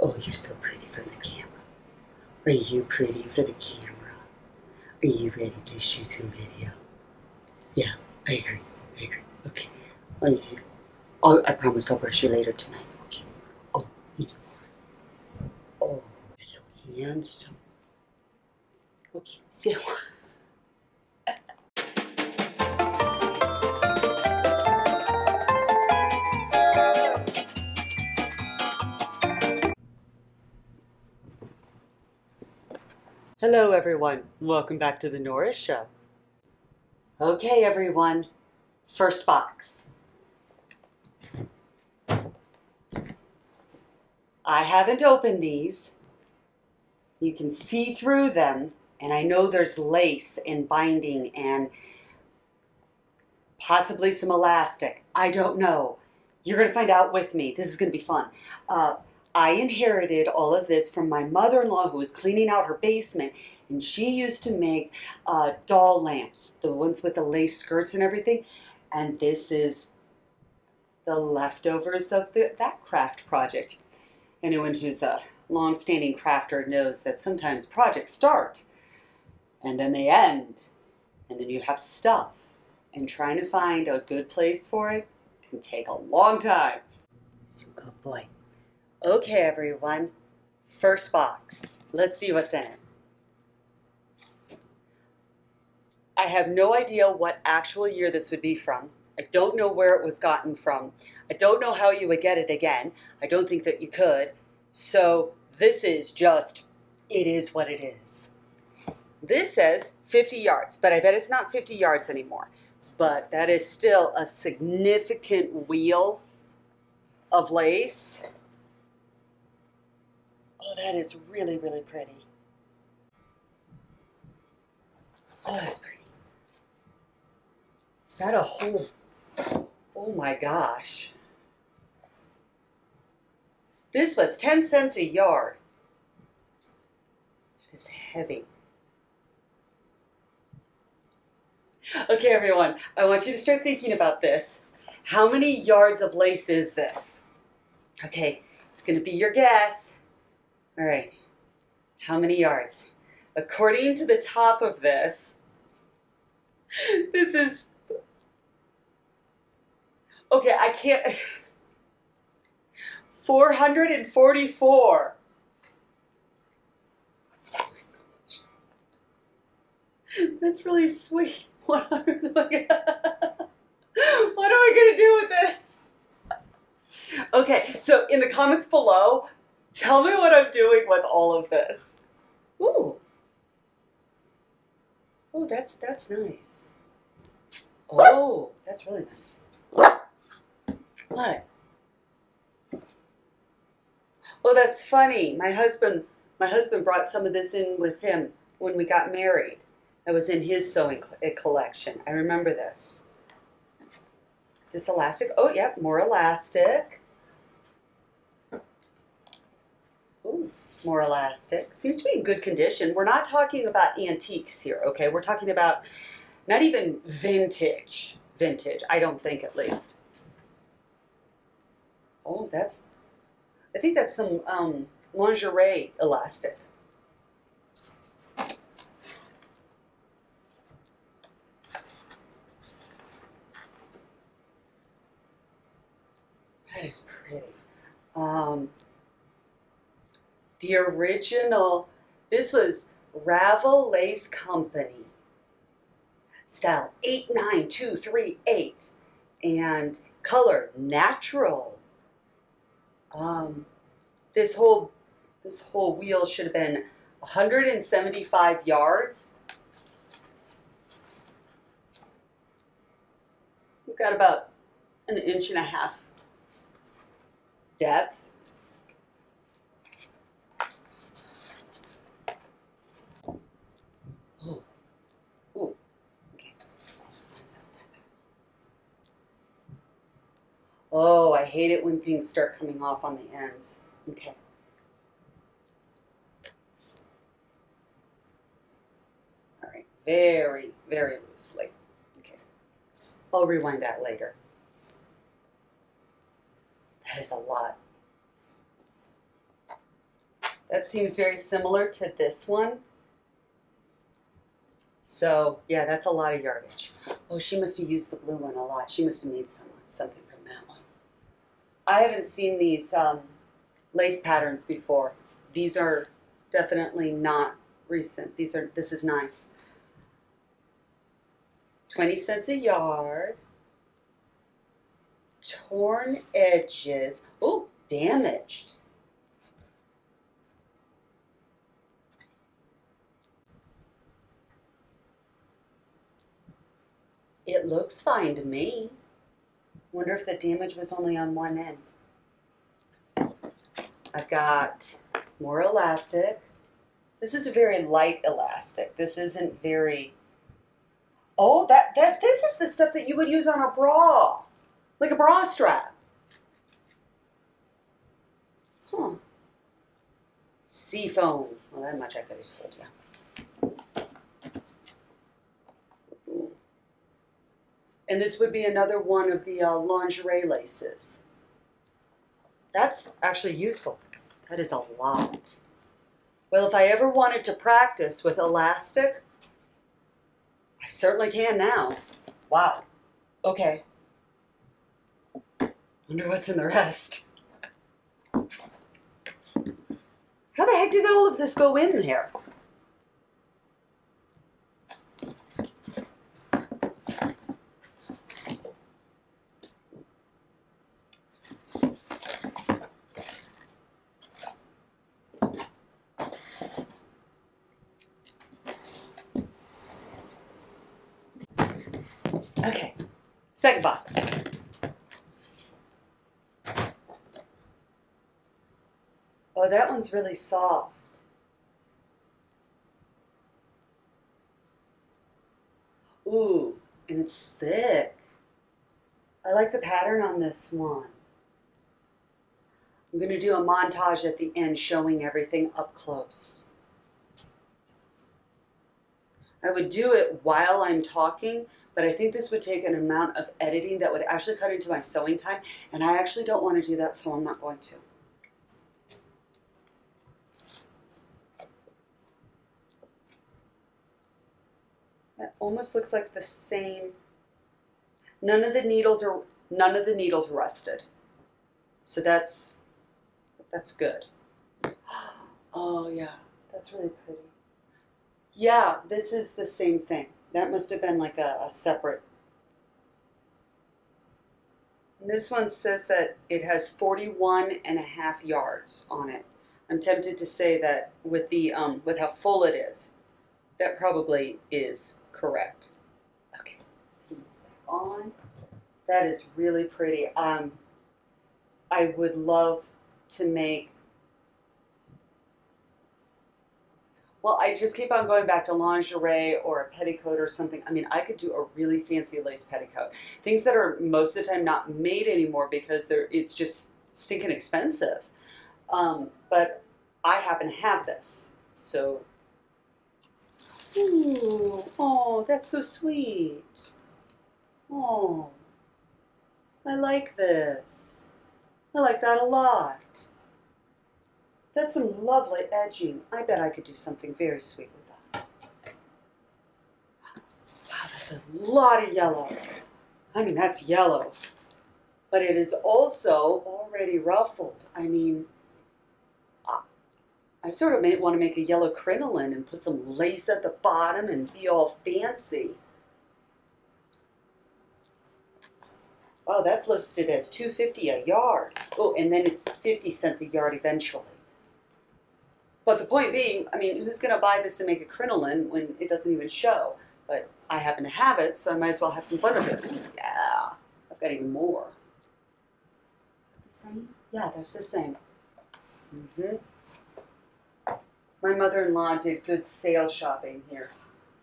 Oh, you're so pretty for the camera. Are you pretty for the camera? Are you ready to shoot some video? Yeah, I agree. I agree. Okay. Oh, you, oh I promise I'll brush you later tonight. Okay. Oh, you know. Oh, you're so handsome. Okay, see you. Hello, everyone. Welcome back to the Nora Show. Okay, everyone. First box. I haven't opened these. You can see through them, and I know there's lace and binding and possibly some elastic. I don't know. You're going to find out with me. This is going to be fun. Uh, I inherited all of this from my mother-in-law who was cleaning out her basement and she used to make uh, doll lamps, the ones with the lace skirts and everything. And this is the leftovers of the, that craft project. Anyone who's a long-standing crafter knows that sometimes projects start and then they end and then you have stuff and trying to find a good place for it can take a long time. Good boy. Okay, everyone. First box. Let's see what's in it. I have no idea what actual year this would be from. I don't know where it was gotten from. I don't know how you would get it again. I don't think that you could. So this is just, it is what it is. This says 50 yards, but I bet it's not 50 yards anymore. But that is still a significant wheel of lace. Oh, that is really, really pretty. Oh, that's pretty. Is that a whole, oh my gosh. This was 10 cents a yard. It is heavy. Okay, everyone, I want you to start thinking about this. How many yards of lace is this? Okay, it's going to be your guess. All right. How many yards? According to the top of this, this is. Okay, I can't. 444. That's really sweet. What, are, what am I to do with this? Okay, so in the comments below, Tell me what I'm doing with all of this. Ooh. Oh, that's that's nice. Oh, that's really nice. What? Oh, that's funny. My husband my husband brought some of this in with him when we got married. That was in his sewing eh, collection. I remember this. Is this elastic? Oh, yep, more elastic. Ooh, more elastic. Seems to be in good condition. We're not talking about antiques here, okay? We're talking about not even vintage. Vintage, I don't think at least. Oh, that's, I think that's some um, lingerie elastic. That is pretty. Um, the original, this was Ravel Lace Company, style 89238, and color natural. Um, this whole this whole wheel should have been 175 yards. We've got about an inch and a half depth. Oh, I hate it when things start coming off on the ends. Okay. All right, very, very loosely. Okay. I'll rewind that later. That is a lot. That seems very similar to this one. So yeah, that's a lot of yardage. Oh, she must have used the blue one a lot. She must have made some, something. I haven't seen these um, lace patterns before. These are definitely not recent. These are this is nice. 20 cents a yard. Torn edges. Oh, damaged. It looks fine to me. Wonder if the damage was only on one end. I've got more elastic. This is a very light elastic. This isn't very Oh, that that this is the stuff that you would use on a bra. Like a bra strap. Huh. Seafoam. Well, that much I could have told you. And this would be another one of the uh, lingerie laces. That's actually useful. That is a lot. Well, if I ever wanted to practice with elastic, I certainly can now. Wow. Okay. Wonder what's in the rest. How the heck did all of this go in there? Okay, second box. Oh, that one's really soft. Ooh, and it's thick. I like the pattern on this one. I'm going to do a montage at the end showing everything up close. I would do it while I'm talking, but I think this would take an amount of editing that would actually cut into my sewing time, and I actually don't want to do that, so I'm not going to. That almost looks like the same. None of the needles are none of the needles rusted. So that's that's good. Oh yeah, that's really pretty. Yeah, this is the same thing. That must have been like a, a separate. This one says that it has 41 and a half yards on it. I'm tempted to say that with the um, with how full it is, that probably is correct. Okay, on. That is really pretty. Um, I would love to make. Well, I just keep on going back to lingerie or a petticoat or something. I mean, I could do a really fancy lace petticoat. Things that are most of the time not made anymore because they're it's just stinking expensive. Um, but I happen to have this, so Ooh, oh, that's so sweet. Oh, I like this. I like that a lot. That's some lovely edging. I bet I could do something very sweet with that. Wow, that's a lot of yellow. I mean, that's yellow. But it is also already ruffled. I mean, I sort of may want to make a yellow crinoline and put some lace at the bottom and be all fancy. Oh, that's listed as 250 a yard. Oh, and then it's 50 cents a yard eventually. But the point being, I mean, who's going to buy this and make a crinoline when it doesn't even show? But I happen to have it, so I might as well have some fun with it. Yeah, I've got even more. The same? Yeah, that's the same. Mm-hmm. My mother-in-law did good sale shopping here.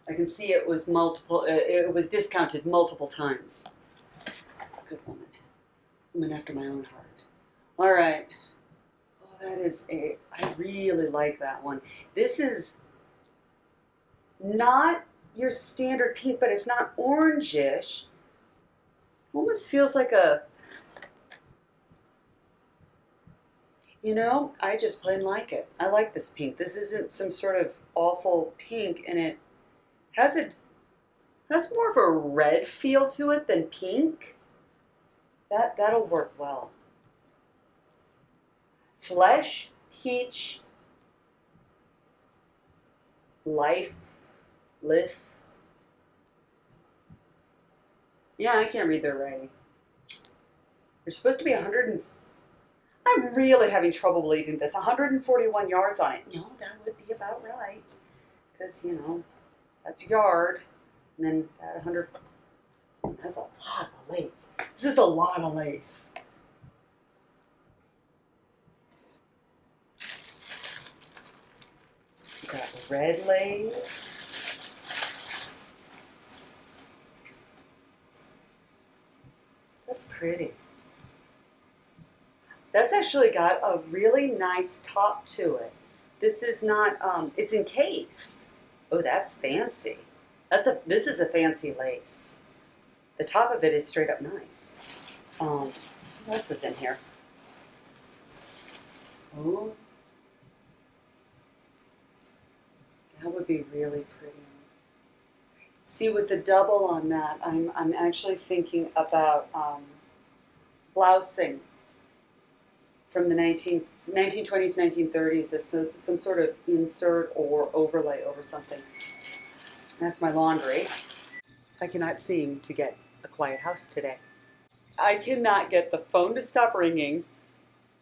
I can see it was multiple. Uh, it was discounted multiple times. Good woman, woman after my own heart. All right. That is a. I really like that one. This is not your standard pink, but it's not orangish. Almost feels like a You know, I just plain like it. I like this pink. This isn't some sort of awful pink, and it has a has more of a red feel to it than pink. That that'll work well. Flesh, peach, life, lift. Yeah, I can't read their writing. There's supposed to be 100 and I'm really having trouble believing this. 141 yards on it. No, that would be about right. Because, you know, that's a yard. And then that 100. That's a lot of lace. This is a lot of lace. You got red lace. That's pretty. That's actually got a really nice top to it. This is not, um, it's encased. Oh, that's fancy. That's a, this is a fancy lace. The top of it is straight up nice. Um, what else is in here? Oh, that would be really pretty. See, with the double on that, I'm, I'm actually thinking about um, blousing from the 19, 1920s, 1930s as some, some sort of insert or overlay over something. That's my laundry. I cannot seem to get a quiet house today. I cannot get the phone to stop ringing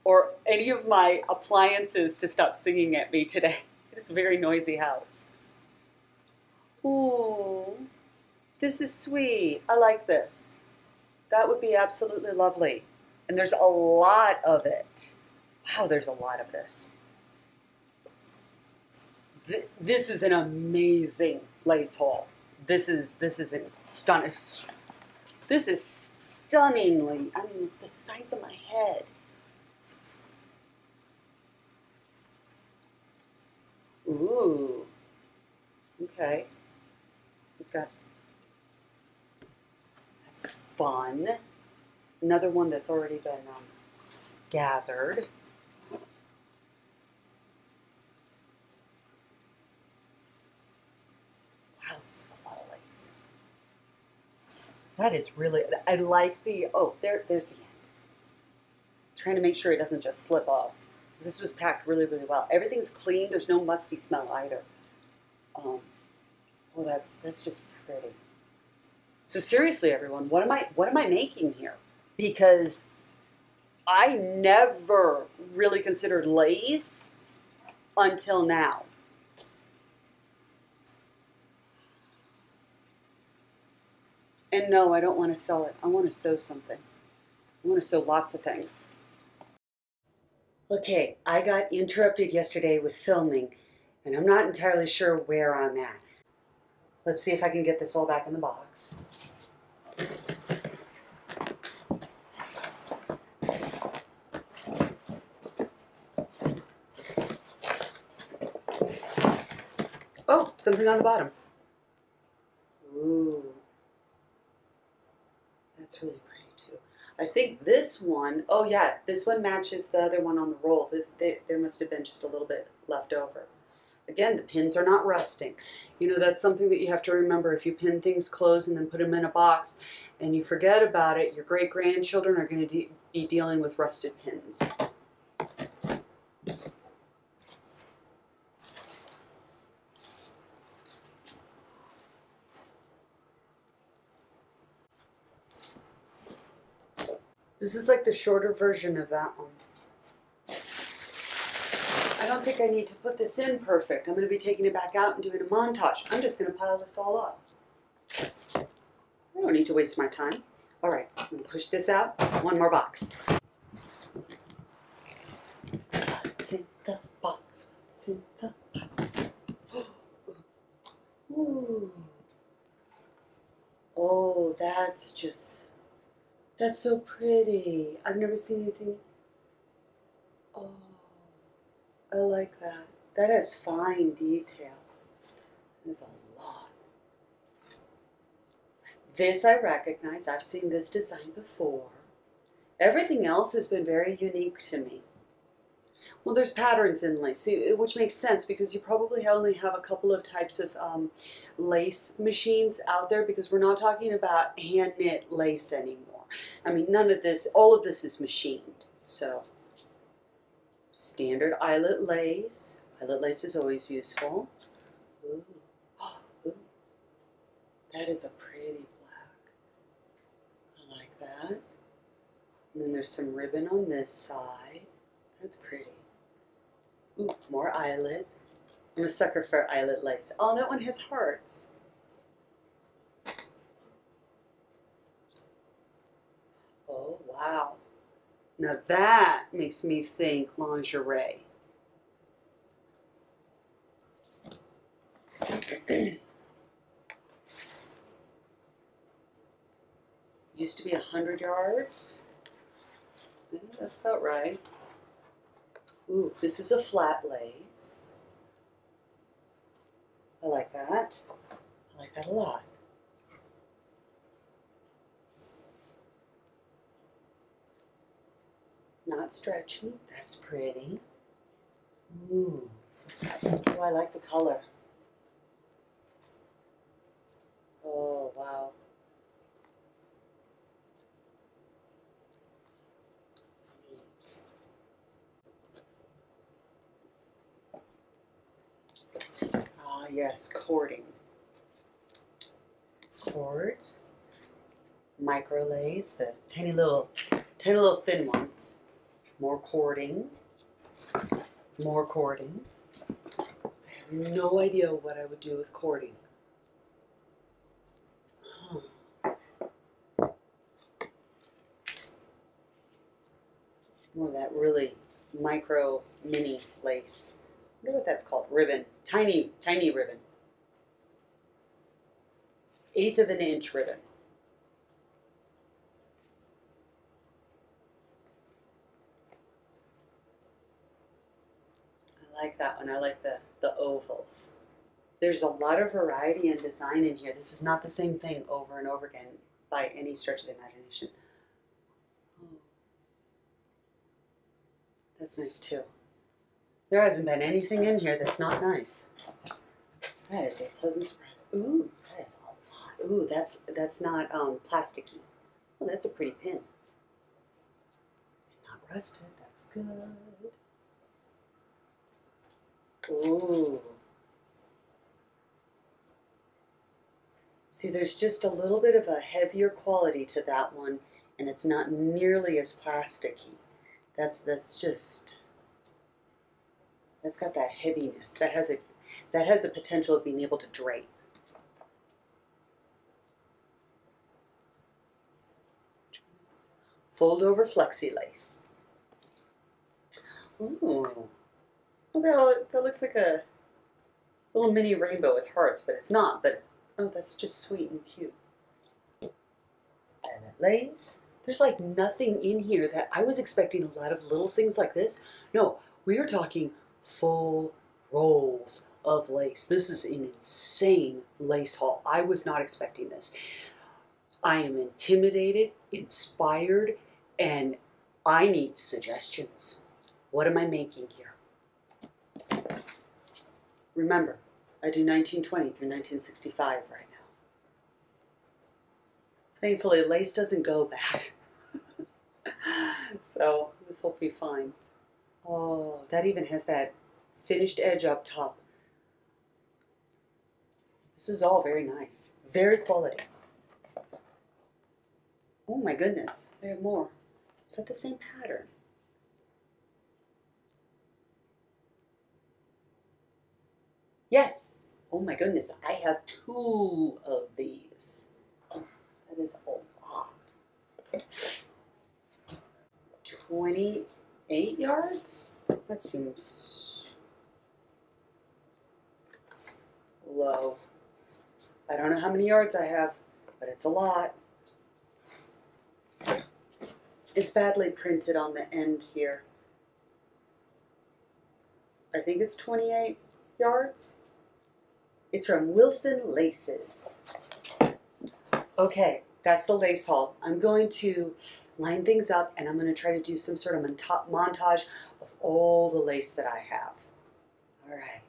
or any of my appliances to stop singing at me today. It is a very noisy house. Ooh, this is sweet. I like this. That would be absolutely lovely. And there's a lot of it. Wow, there's a lot of this. Th- This is an amazing lace haul. This is this is a stunning. This is stunningly. I mean, it's the size of my head. Ooh. Okay. We've got. That's fun. Another one that's already been um, gathered. Wow, this is a lot of lace. That is really. I like the. Oh, there, there's the end. Trying to make sure it doesn't just slip off. This was packed really, really well. Everything's clean. There's no musty smell either. Um, well, that's that's just pretty. So seriously, everyone, what am I what am I making here? Because I never really considered lace until now. And no, I don't want to sell it. I want to sew something. I want to sew lots of things. Okay, I got interrupted yesterday with filming, and I'm not entirely sure where I'm at. Let's see if I can get this all back in the box. Oh, something on the bottom. Ooh. That's really pretty too. I think this one, oh yeah, this one matches the other one on the roll. This, they, there must have been just a little bit left over. Again, the pins are not rusting. You know, that's something that you have to remember. If you pin things closed and then put them in a box and you forget about it, your great grandchildren are going to de- be dealing with rusted pins. This is like the shorter version of that one. I don't think I need to put this in perfect. I'm going to be taking it back out and doing a montage. I'm just going to pile this all up. I don't need to waste my time. All right, I'm going to push this out. One more box. What's in the box? What's in the box? Ooh. Oh, that's just, that's so pretty. I've never seen anything. Oh. I like that. That has fine detail. There's a lot. This I recognize. I've seen this design before. Everything else has been very unique to me. Well, there's patterns in lace, which makes sense because you probably only have a couple of types of um, lace machines out there because we're not talking about hand knit lace anymore. I mean, none of this, all of this is machined. So, standard eyelet lace. Eyelet lace is always useful. Ooh. Ooh. That is a pretty black. I like that. And then there's some ribbon on this side. That's pretty. Ooh, more eyelet. I'm a sucker for eyelet lace. Oh, that one has hearts. Oh, wow. Now that makes me think lingerie. Used to be a hundred yards. Yeah, that's about right. Ooh, this is a flat lace. I like that. I like that a lot. Not stretchy. That's pretty. Ooh. Oh, I like the color. Oh, wow. Neat. Ah, yes, cording. Cords, micro lace, the tiny little, tiny little thin ones. More cording, more cording. I have no idea what I would do with cording. More that really micro mini lace. I wonder what that's called. Ribbon. Tiny, tiny ribbon. Eighth of an inch ribbon. I like that one. I like the, the ovals. There's a lot of variety and design in here. This is not the same thing over and over again by any stretch of the imagination. Oh. That's nice too. There hasn't been anything in here that's not nice. That is a pleasant surprise. Ooh, that is a lot. Ooh, that's that's not um, plasticky. Oh, that's a pretty pin. Not rusted. That's good. Ooh. See, there's just a little bit of a heavier quality to that one, and it's not nearly as plasticky. That's that's just that's got that heaviness. That has a that has a potential of being able to drape. Fold over flexi lace. Ooh. That, that looks like a little mini rainbow with hearts, but it's not. But oh, that's just sweet and cute. Eyelet lace. There's like nothing in here that I was expecting a lot of little things like this. No, we are talking full rolls of lace. This is an insane lace haul. I was not expecting this. I am intimidated, inspired, and I need suggestions. What am I making here? Remember, I do 1920 through 1965 right now. Thankfully, lace doesn't go bad. so this will be fine. Oh, that even has that finished edge up top. This is all very nice. Very quality. Oh my goodness, they have more. Is that the same pattern? Yes. Oh my goodness, I have two of these. That is a lot. 28 yards? That seems low. I don't know how many yards I have, but it's a lot. It's badly printed on the end here. I think it's 28 yards. It's from Wilson Laces. Okay, that's the lace haul. I'm going to line things up, and I'm going to try to do some sort of montage of all the lace that I have. All right.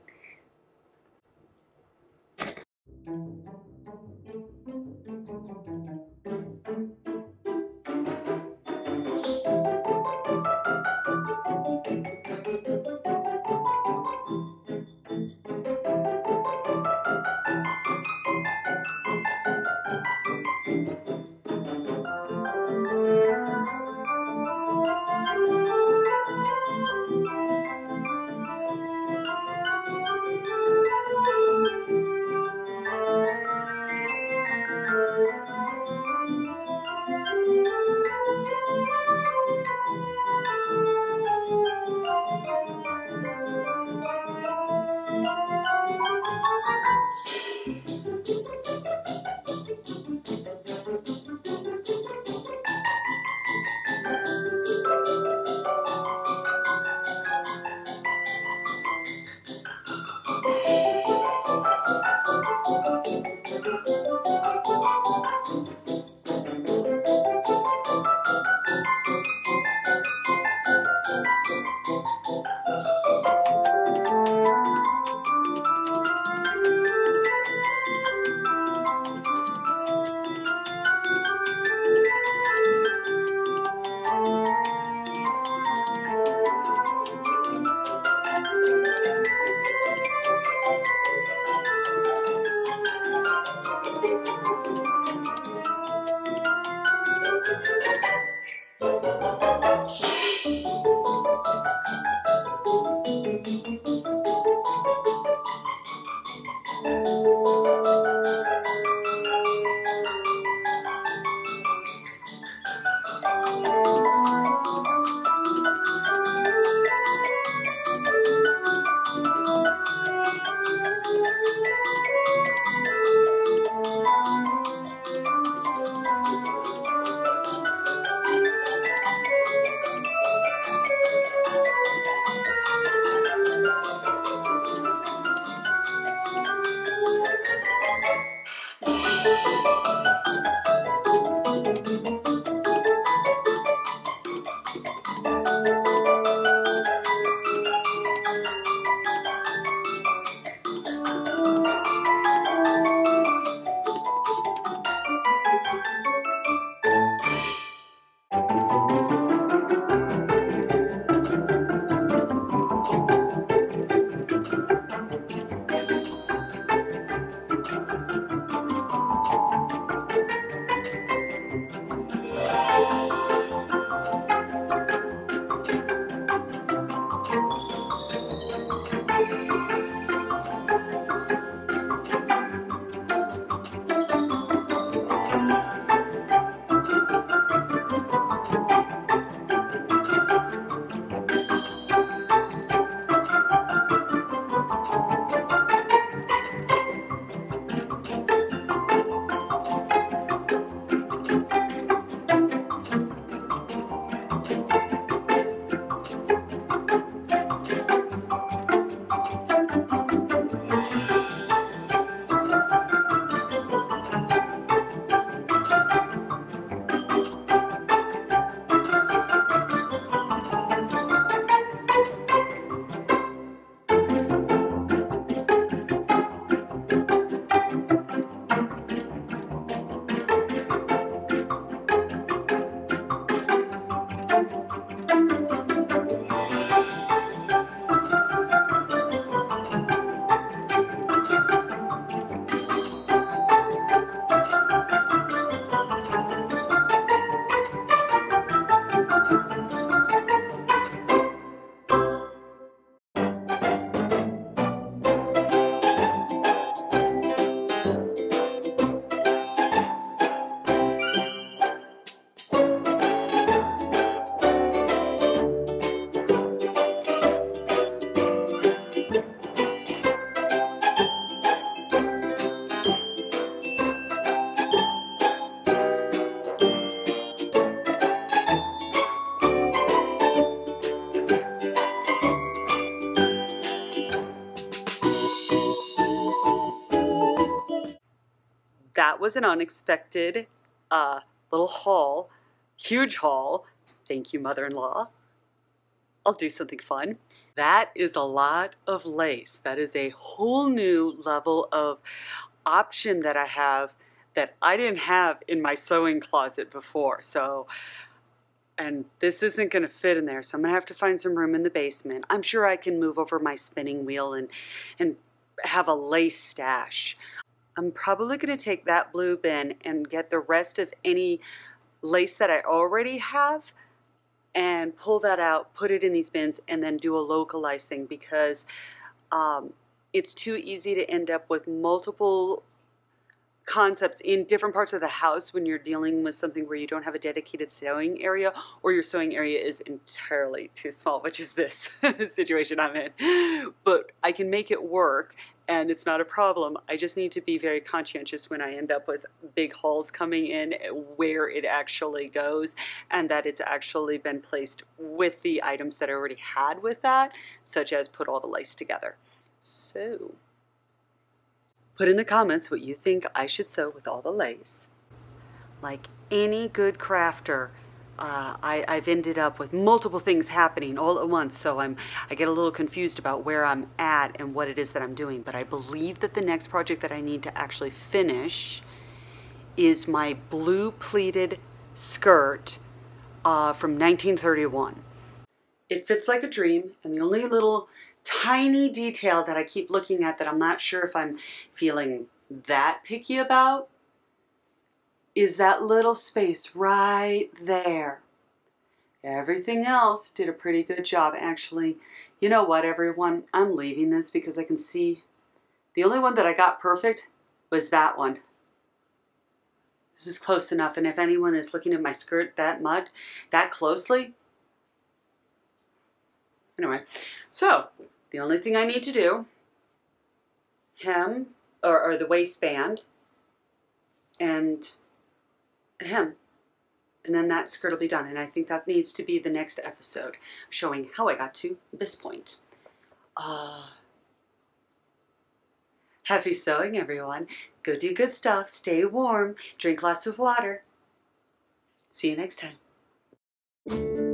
That was an unexpected uh, little haul huge haul. Thank you, mother-in-law. I'll do something fun. That is a lot of lace. That is a whole new level of option that I have that I didn't have in my sewing closet before. So, and this isn't going to fit in there. So I'm going to have to find some room in the basement. I'm sure I can move over my spinning wheel and, and have a lace stash. I'm probably going to take that blue bin and get the rest of any lace that I already have and pull that out, put it in these bins, and then do a localized thing because um, it's too easy to end up with multiple concepts in different parts of the house when you're dealing with something where you don't have a dedicated sewing area or your sewing area is entirely too small, which is this situation I'm in. But I can make it work and it's not a problem. I just need to be very conscientious when I end up with big hauls coming in where it actually goes and that it's actually been placed with the items that I already had with that, such as put all the lace together. So, put in the comments what you think I should sew with all the lace. Like any good crafter, uh, I, have ended up with multiple things happening all at once, so I'm I get a little confused about where I'm at and what it is that I'm doing. But I believe that the next project that I need to actually finish is my blue pleated skirt uh, from 1931. It fits like a dream, and the only little tiny detail that I keep looking at that I'm not sure if I'm feeling that picky about is that little space right there. Everything else did a pretty good job. Actually, you know what, everyone? I'm leaving this because I can see the only one that I got perfect was that one. This is close enough, and if anyone is looking at my skirt that much, that closely, anyway, so the only thing I need to do, hem, or, or the waistband, and hem. And then that skirt will be done. And I think that needs to be the next episode, showing how I got to this point. Uh, happy sewing, everyone. Go do good stuff. Stay warm. Drink lots of water. See you next time.